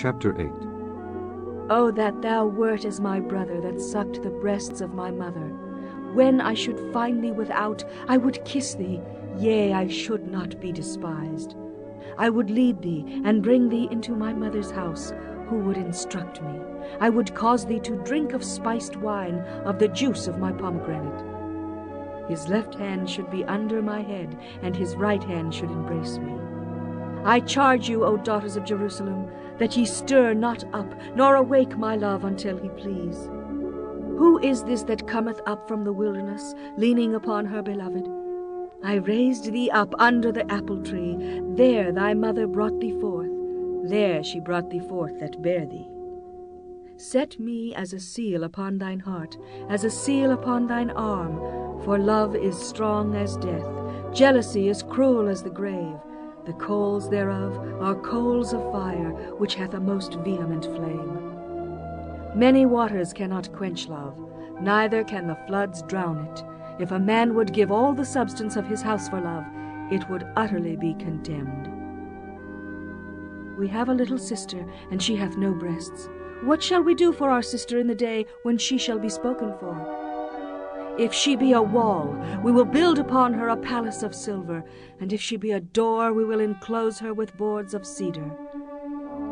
Chapter 8 Oh, that thou wert as my brother that sucked the breasts of my mother. When I should find thee without, I would kiss thee, yea, I should not be despised. I would lead thee and bring thee into my mother's house, who would instruct me. I would cause thee to drink of spiced wine, of the juice of my pomegranate. His left hand should be under my head, and his right hand should embrace me. I charge you, O daughters of Jerusalem, that ye stir not up, nor awake my love until he please. Who is this that cometh up from the wilderness, leaning upon her beloved? I raised thee up under the apple tree, there thy mother brought thee forth, there she brought thee forth that bare thee. Set me as a seal upon thine heart, as a seal upon thine arm, for love is strong as death, jealousy is cruel as the grave. The coals thereof are coals of fire, which hath a most vehement flame. Many waters cannot quench love, neither can the floods drown it. If a man would give all the substance of his house for love, it would utterly be condemned. We have a little sister, and she hath no breasts. What shall we do for our sister in the day when she shall be spoken for? If she be a wall, we will build upon her a palace of silver, and if she be a door, we will enclose her with boards of cedar.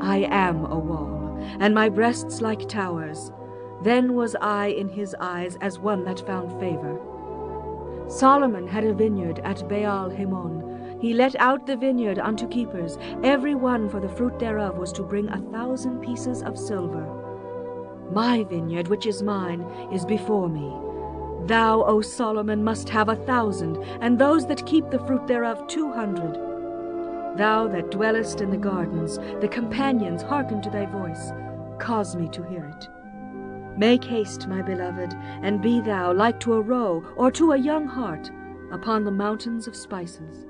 I am a wall, and my breasts like towers. Then was I in his eyes as one that found favor. Solomon had a vineyard at Baal Hamon. He let out the vineyard unto keepers. Every one for the fruit thereof was to bring a thousand pieces of silver. My vineyard, which is mine, is before me. Thou, O Solomon, must have a thousand, and those that keep the fruit thereof two hundred. Thou that dwellest in the gardens, the companions hearken to thy voice. Cause me to hear it. Make haste, my beloved, and be thou like to a roe or to a young hart upon the mountains of spices.